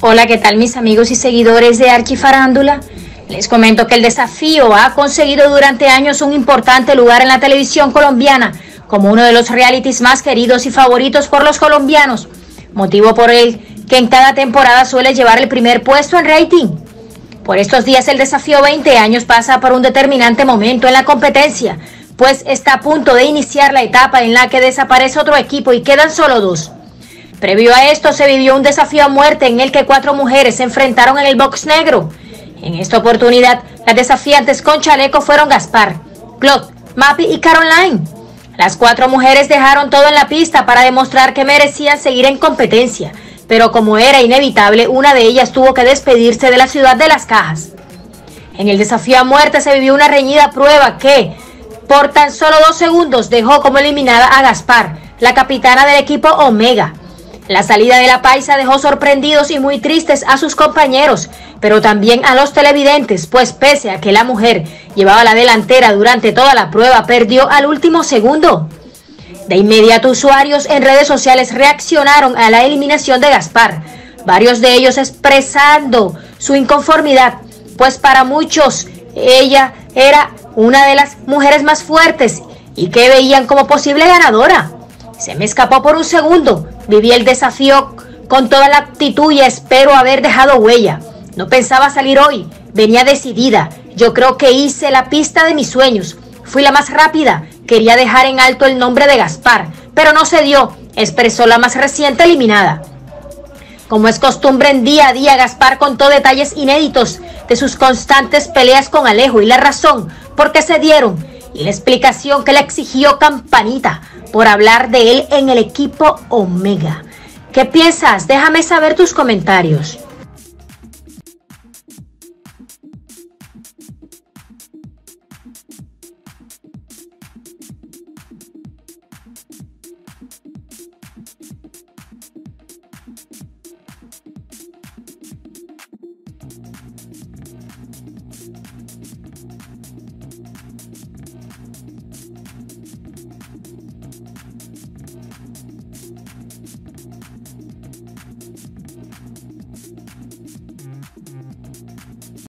Hola, ¿qué tal mis amigos y seguidores de Archifarándula? Les comento que el desafío ha conseguido durante años un importante lugar en la televisión colombiana como uno de los realities más queridos y favoritos por los colombianos, motivo por el que en cada temporada suele llevar el primer puesto en rating. Por estos días el desafío 20 años pasa por un determinante momento en la competencia, pues está a punto de iniciar la etapa en la que desaparece otro equipo y quedan solo dos. Previo a esto se vivió un desafío a muerte en el que cuatro mujeres se enfrentaron en el box negro. En esta oportunidad, las desafiantes con chaleco fueron Gaspar, Claude, Mappy y Caroline. Las cuatro mujeres dejaron todo en la pista para demostrar que merecían seguir en competencia, pero como era inevitable, una de ellas tuvo que despedirse de la ciudad de las cajas. En el desafío a muerte se vivió una reñida prueba que, por tan solo dos segundos, dejó como eliminada a Gaspar, la capitana del equipo Omega. La salida de la paisa dejó sorprendidos y muy tristes a sus compañeros, pero también a los televidentes, pues pese a que la mujer llevaba la delantera durante toda la prueba, perdió al último segundo. De inmediato usuarios en redes sociales reaccionaron a la eliminación de Gaspar, varios de ellos expresando su inconformidad, pues para muchos ella era una de las mujeres más fuertes y que veían como posible ganadora. Se me escapó por un segundo. Viví el desafío con toda la actitud y espero haber dejado huella. No pensaba salir hoy. Venía decidida. Yo creo que hice la pista de mis sueños. Fui la más rápida. Quería dejar en alto el nombre de Gaspar, pero no se dio, expresó la más reciente eliminada. Como es costumbre en día a día, Gaspar contó detalles inéditos de sus constantes peleas con Alejo y la razón por qué se dieron y la explicación que le exigió Campanita por hablar de él en el equipo Omega. ¿Qué piensas? Déjame saber tus comentarios.